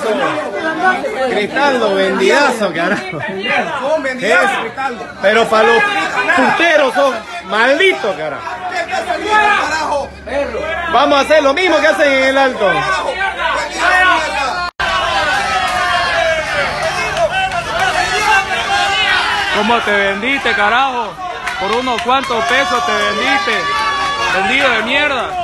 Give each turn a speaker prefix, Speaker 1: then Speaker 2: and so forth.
Speaker 1: vendidazo. Cristaldo, vendidazo, carajo.
Speaker 2: ¡Un vendidazo,
Speaker 1: Es-
Speaker 2: Cristaldo!
Speaker 1: Pero para los puteros son malditos, carajo. Vamos a hacer lo mismo que hacen en el alto.
Speaker 3: ¿Cómo te vendiste, carajo? Por unos cuantos pesos te vendiste. Vendido de mierda.